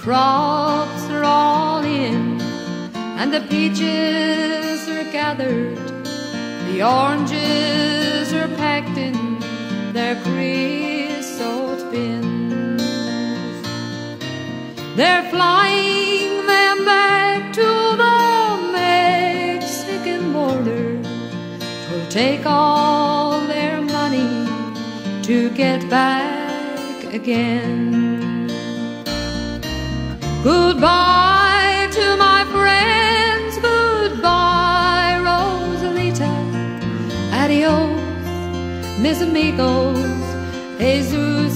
crops are all in, and the peaches are gathered, the oranges are packed in their creosote bins. They're flying them back to the Mexican border. Twill take all their money to get back again. Goodbye to my friends, goodbye, Rosalita. Adios, mis amigos, Jesus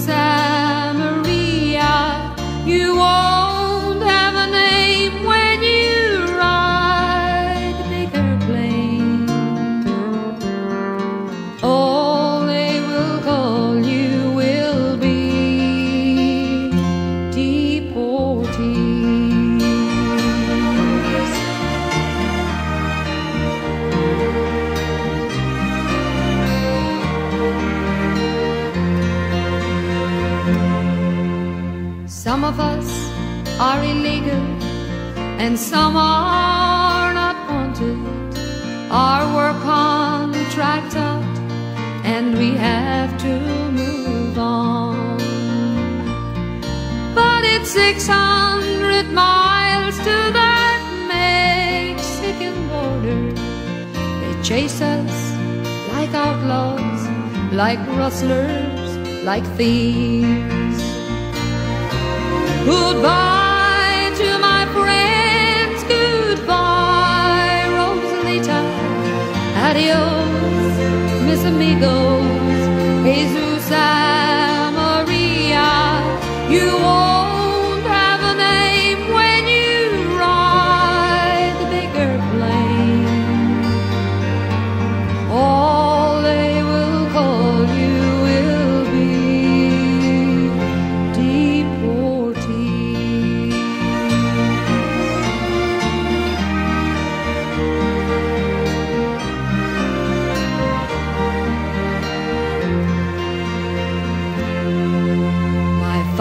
Some of us are illegal and some are not wanted. Our work contract out and we have to move on. But it's 600 miles to that Mexican border. They chase us like outlaws, like rustlers, like thieves. Goodbye to my friends, goodbye, Rosalita. Adios, mis amigos,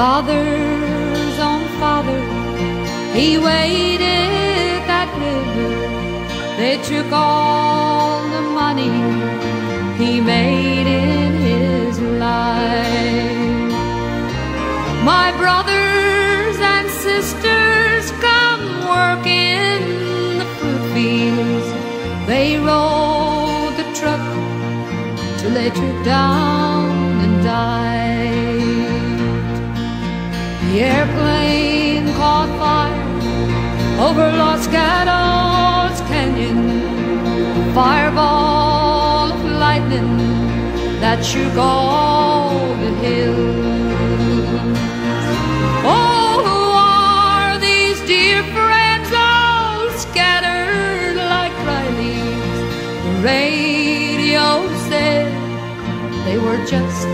father's own father, he waded that river. They took all the money he made in his life. My brothers and sisters come work in the fruit fields. They rolled the truck till they took down and died. The airplane caught fire over Los Gatos Canyon. Fireball of lightning that shook all the hills. Oh, who are these dear friends all scattered like dry leaves? The radio said they were just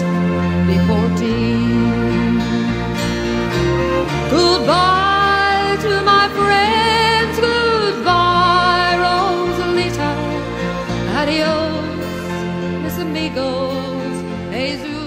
before tea. Goodbye to my friends, goodbye, Rosalita. Adios, mis amigos, Jesus.